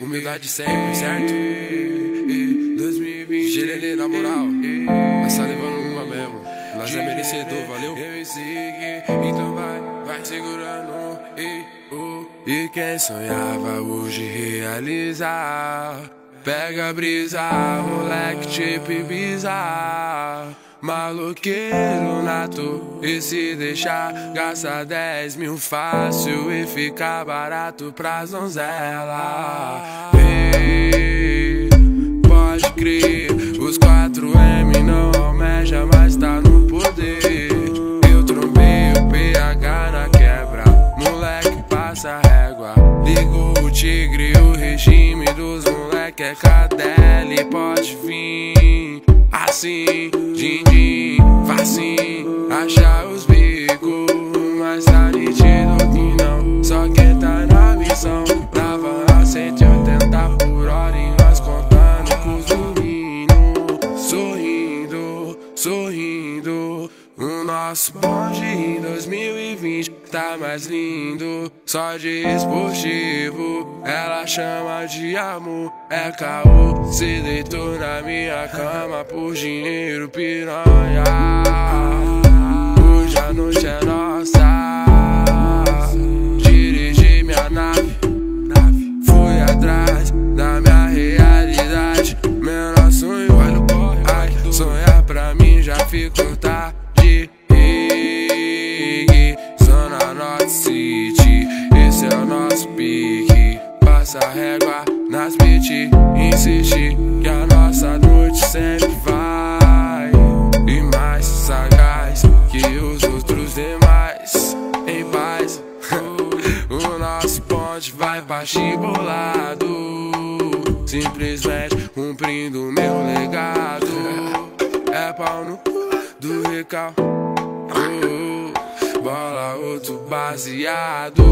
humildade sempre, certo? 2020 Gerelê, na moral. Nós tá levando uma mesmo. Nós é merecedor, valeu? Então vai, vai segurando. E quem sonhava hoje realizar? Pega a brisa, moleque tipo Ibiza Maloqueiro nato E se deixar, gasta 10 mil fácil E fica barato pra zonzela Ei, Pode crer, os 4M não almeja Mas tá no poder. Eu trombei o PH na quebra Moleque passa régua. Ligou o tigre, o regime dos moleque é cadela E pode vir assim, din din, facinho, achar os bicos, mas tá nítido que não. Só quem tá na missão, lava a 180 por hora e nós contando com os meninos, sorrindo, sorrindo. O nosso bonde em 2020 tá mais lindo, só de esportivo. Ela chama de amor, é caô. Se deitou na minha cama por dinheiro, piranha. Hoje a noite é nossa. Dirigi minha nave, fui atrás da minha realidade. Menor sonho, ai, sonhar pra mim já ficou tarde. City, esse é o nosso pique. Passa régua nas beat, insiste que a nossa noite sempre vai. E mais sagaz que os outros demais, em paz. o nosso ponte vai pra chibolado, simplesmente cumprindo meu legado. É pau no do recal. Bola outro baseado.